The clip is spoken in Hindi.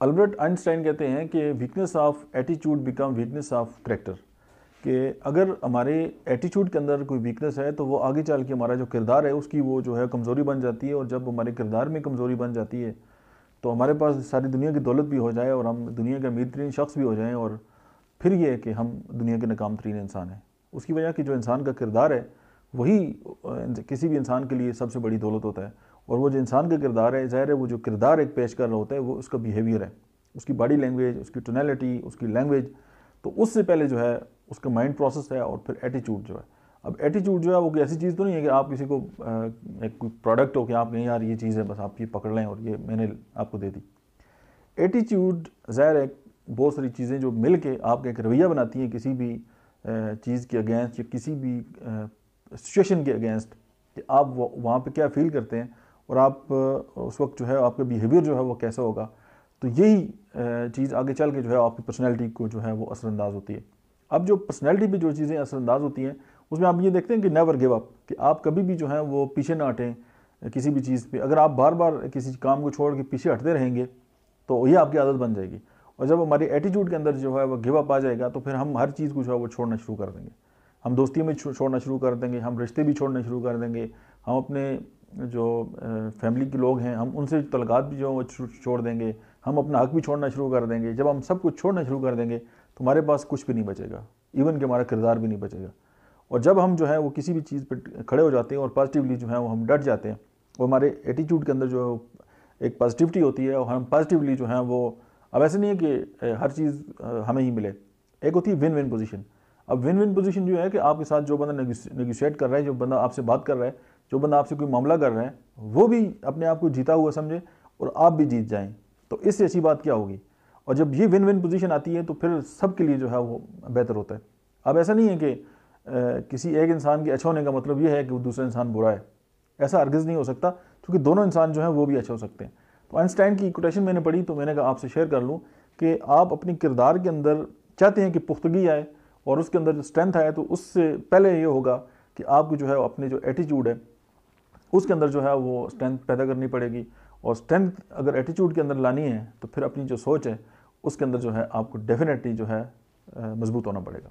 अल्बर्ट आइंस्टाइन कहते हैं कि weakness of attitude become weakness of character कि अगर हमारे एटीट्यूड के अंदर कोई वीकनेस है तो वो आगे चल के हमारा जो किरदार है, उसकी वो जो है कमज़ोरी बन जाती है, और जब हमारे किरदार में कमज़ोरी बन जाती है तो हमारे पास सारी दुनिया की दौलत भी हो जाए और हम दुनिया के अमीर तरीन शख्स भी हो जाएँ, और फिर ये है कि हम दुनिया के नाकाम तरीन इंसान हैं। उसकी वजह कि जो इंसान का किरदार है, वही किसी भी इंसान के लिए सबसे बड़ी दौलत होता है। और वो जो इंसान का किरदार है, ज़ाहिर है वो जो किरदार एक पेश कर रहा होता है, वो उसका बिहेवियर है। उसकी बॉडी लैंग्वेज उसकी टोनैलिटी उसकी लैंग्वेज तो उससे पहले जो है, उसका माइंड प्रोसेस है और फिर एटीट्यूड जो है। अब एटीट्यूड जो है, वो कोई ऐसी चीज़ तो नहीं है कि आप किसी को एक कोई प्रोडक्ट हो कि आप नहीं यार ये चीज़ है, बस आप ये पकड़ लें और ये मैंने आपको दे दी। एटीट्यूड ज़ाहिर है, बहुत सारी चीज़ें जो मिल के आपका एक रवैया बनाती हैं किसी भी चीज़ के अगेंस्ट या किसी भी सिचुएशन के अगेंस्ट कि आप वहाँ पे क्या फील करते हैं और आप उस वक्त जो है आपका बिहेवियर जो है वो कैसा होगा? तो यही चीज़ आगे चल के जो है आपकी पर्सनैलिटी को जो है वो असरअंदाज होती है। अब जो पर्सनैलिटी पे जो चीज़ें असरअंदाज होती हैं, उसमें आप ये देखते हैं कि नेवर गिव अप कि आप कभी भी जो है वो पीछे ना हटें किसी भी चीज़ पे। अगर आप बार बार किसी काम को छोड़ के पीछे हटते रहेंगे तो ये आपकी आदत बन जाएगी। और जब हमारी एटीट्यूड के अंदर जो है वो गिव अप आ जाएगा तो फिर हम हर चीज़ को जो है वो छोड़ना शुरू कर देंगे। हम दोस्ती में छोड़ना शुरू कर देंगे, हम रिश्ते भी छोड़ना शुरू कर देंगे, हम अपने जो फैमिली के लोग हैं, हम उनसे तलगात भी जो है छोड़ देंगे। हम अपना हक भी छोड़ना शुरू कर देंगे। जब हम सब कुछ छोड़ना शुरू कर देंगे तो हमारे पास कुछ भी नहीं बचेगा। इवन कि हमारा किरदार भी नहीं बचेगा। और जब हम जो है वो किसी भी चीज़ पर खड़े हो जाते हैं और पॉजिटिवली जो है वो हम डट जाते हैं, वो हमारे एटीट्यूड के अंदर जो है एक पॉजिटिविटी होती है और हम पॉजिटिवली जो है वो, अब ऐसे नहीं है कि हर चीज़ हमें ही मिले। एक होती है विन विन पोजीशन अब विन विन पोजीशन जो है कि आपके साथ जो बंदा नेगोशिएट कर रहा है, जो बंदा आपसे बात कर रहा है जो बंदा आपसे कोई मामला कर रहा है, वो भी अपने आप को जीता हुआ समझे और आप भी जीत जाएँ। तो इससे अच्छी बात क्या होगी? और जब ये विन विन पोजीशन आती है तो फिर सबके लिए जो है वो बेहतर होता है। अब ऐसा नहीं है कि किसी एक इंसान के अच्छा होने का मतलब ये है कि वो दूसरा इंसान बुरा है। ऐसा अर्गज़ नहीं हो सकता, क्योंकि दोनों इंसान जो हैं, वो भी अच्छे हो सकते हैं। तो आइंस्टाइन की कोटेशन मैंने पढ़ी तो मैंने कहा आपसे शेयर कर लूँ कि आप अपने किरदार के अंदर चाहते हैं कि पुख्तगी आए और उसके अंदर जो स्ट्रेंथ आए तो उससे पहले ये होगा कि आपको जो है अपने जो एटीट्यूड है उसके अंदर जो है वो स्ट्रेंथ पैदा करनी पड़ेगी। और स्ट्रेंथ अगर एटीट्यूड के अंदर लानी है तो फिर अपनी जो सोच है, उसके अंदर जो है आपको डेफिनेटली जो है मज़बूत होना पड़ेगा।